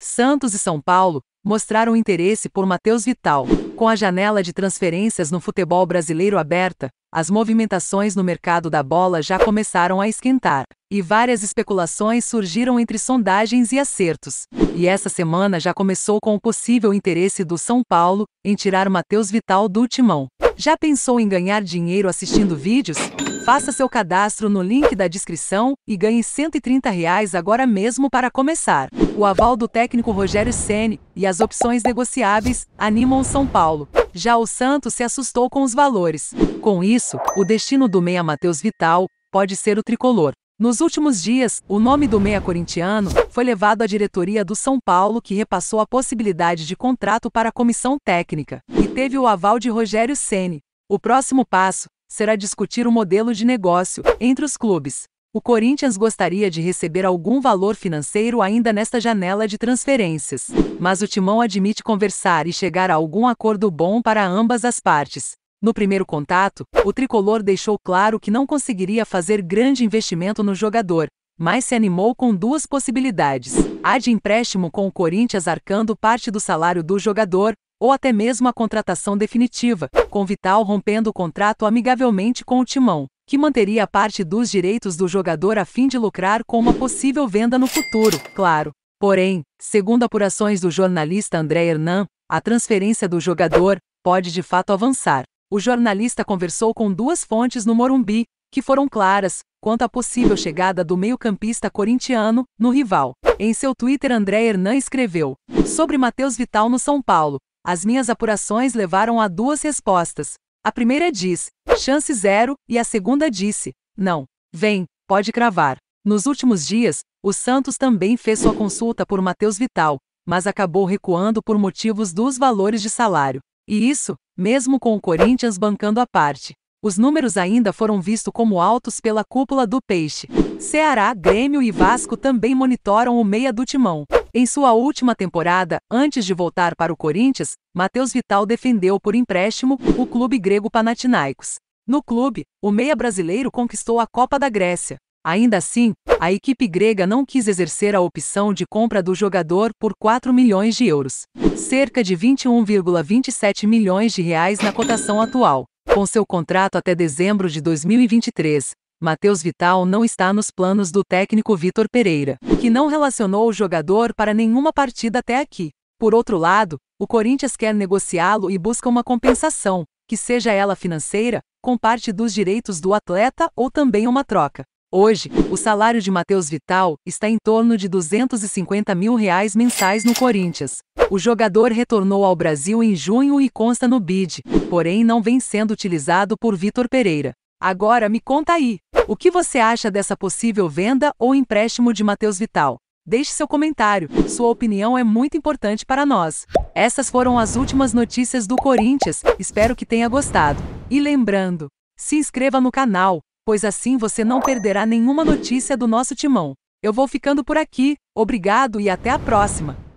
Santos e São Paulo mostraram interesse por Matheus Vital. Com a janela de transferências no futebol brasileiro aberta, as movimentações no mercado da bola já começaram a esquentar, e várias especulações surgiram entre sondagens e acertos. E essa semana já começou com o possível interesse do São Paulo em tirar Matheus Vital do timão. Já pensou em ganhar dinheiro assistindo vídeos? Faça seu cadastro no link da descrição e ganhe 130 reais agora mesmo para começar. O aval do técnico Rogério Ceni e as opções negociáveis animam o São Paulo. Já o Santos se assustou com os valores. Com isso, o destino do meia Matheus Vital pode ser o tricolor. Nos últimos dias, o nome do meia corintiano foi levado à diretoria do São Paulo, que repassou a possibilidade de contrato para a comissão técnica e teve o aval de Rogério Ceni. O próximo passo será discutir o modelo de negócio entre os clubes. O Corinthians gostaria de receber algum valor financeiro ainda nesta janela de transferências, mas o Timão admite conversar e chegar a algum acordo bom para ambas as partes. No primeiro contato, o tricolor deixou claro que não conseguiria fazer grande investimento no jogador, mas se animou com duas possibilidades: a de empréstimo com o Corinthians arcando parte do salário do jogador, ou até mesmo a contratação definitiva, com Vital rompendo o contrato amigavelmente com o Timão, que manteria parte dos direitos do jogador a fim de lucrar com uma possível venda no futuro, claro. Porém, segundo apurações do jornalista André Hernan, a transferência do jogador pode de fato avançar. O jornalista conversou com duas fontes no Morumbi, que foram claras quanto à possível chegada do meio-campista corintiano no rival. Em seu Twitter, André Hernan escreveu: Sobre Matheus Vital no São Paulo, as minhas apurações levaram a duas respostas. A primeira diz, chance zero, e a segunda disse, não. Vem, pode cravar. Nos últimos dias, o Santos também fez sua consulta por Matheus Vital, mas acabou recuando por motivos dos valores de salário. E isso, mesmo com o Corinthians bancando a parte. Os números ainda foram vistos como altos pela cúpula do Peixe. Ceará, Grêmio e Vasco também monitoram o meia do Timão. Em sua última temporada, antes de voltar para o Corinthians, Matheus Vital defendeu por empréstimo o clube grego Panathinaikos. No clube, o meia brasileiro conquistou a Copa da Grécia. Ainda assim, a equipe grega não quis exercer a opção de compra do jogador por 4 milhões de euros, cerca de 21,27 milhões de reais na cotação atual. Com seu contrato até dezembro de 2023, Matheus Vital não está nos planos do técnico Vitor Pereira, que não relacionou o jogador para nenhuma partida até aqui. Por outro lado, o Corinthians quer negociá-lo e busca uma compensação, que seja ela financeira, com parte dos direitos do atleta ou também uma troca. Hoje, o salário de Matheus Vital está em torno de 250 mil reais mensais no Corinthians. O jogador retornou ao Brasil em junho e consta no BID, porém não vem sendo utilizado por Vitor Pereira. Agora me conta aí, o que você acha dessa possível venda ou empréstimo de Matheus Vital? Deixe seu comentário, sua opinião é muito importante para nós. Essas foram as últimas notícias do Corinthians, espero que tenha gostado. E lembrando, se inscreva no canal, pois assim você não perderá nenhuma notícia do nosso timão. Eu vou ficando por aqui, obrigado e até a próxima!